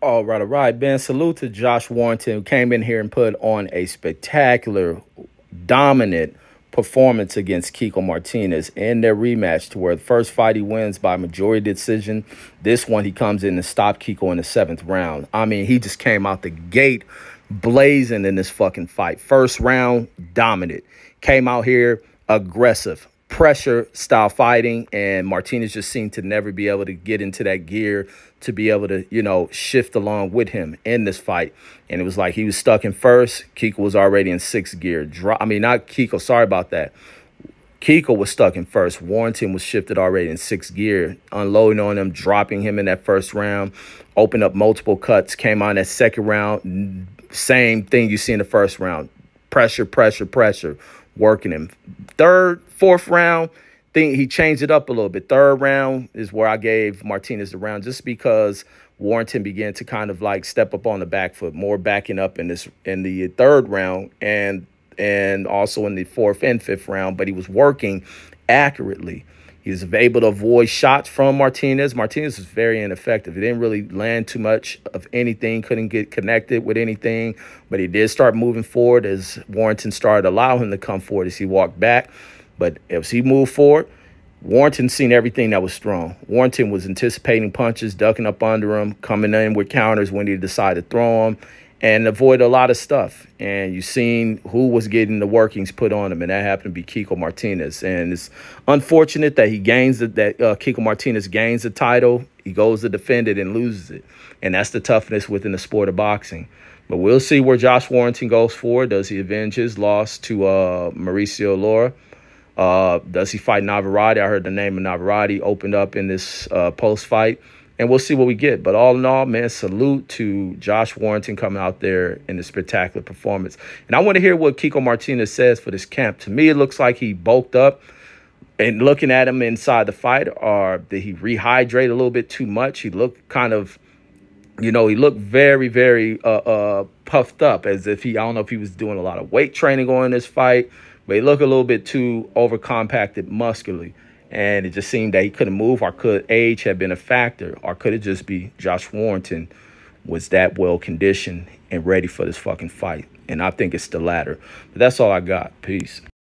All right, all right, Ben. Salute to Josh Warrington, who came in here and put on a spectacular, dominant performance against Kiko Martinez in their rematch to where the first fight he wins by majority decision. This one he comes in and stop Kiko in the seventh round. I mean, he just came out the gate blazing in this fucking fight. First round, dominant. Came out here aggressive, pressure style fighting, and Martinez just seemed to never be able to get into that gear to be able to, you know, shift along with him in this fight. And it was like he was stuck in first. Kiko was already in sixth gear. I mean, not Kiko, sorry about that. Kiko was stuck in first. Warrington was shifted already in sixth gear, unloading on him, dropping him in that first round, opened up multiple cuts, came on that second round. Same thing you see in the first round. Pressure, pressure, pressure working him. Third, fourth round, think he changed it up a little bit. Third round is where I gave Martinez the round just because Warrington began to kind of like step up on the back foot, more backing up in this in the third round and and also in the fourth and fifth round, but he was working accurately. He was able to avoid shots from Martinez. Martinez was very ineffective. He didn't really land too much of anything, couldn't get connected with anything, but he did start moving forward as Warrington started to allow him to come forward as he walked back. But as he moved forward, Warrington seen everything that was strong. Warrington was anticipating punches, ducking up under him, coming in with counters when he decided to throw them, and avoid a lot of stuff. And you seen who was getting the workings put on him, and that happened to be Kiko Martinez. And it's unfortunate that he gains the, that uh, Kiko Martinez gains the title. He goes to defend it and loses it, and that's the toughness within the sport of boxing. But we'll see where Josh Warrington goes for. Does he avenge his loss to uh, Mauricio Lara? Uh, does he fight Navarrete? I heard the name of Navarrete opened up in this uh, post fight and we'll see what we get. But all in all, man, salute to Josh Warrington coming out there in a spectacular performance. And I want to hear what Kiko Martinez says for this camp. To me, it looks like he bulked up. And looking at him inside the fight, or did he rehydrate a little bit too much? He looked kind of, you know, he looked very, very uh, uh, puffed up as if he, I don't know if he was doing a lot of weight training on this fight, but he looked a little bit too over compacted muscularly and it just seemed that he couldn't move, or could age have been a factor, or could it just be Josh Warrington was that well conditioned and ready for this fucking fight? And I think it's the latter. But that's all I got. Peace.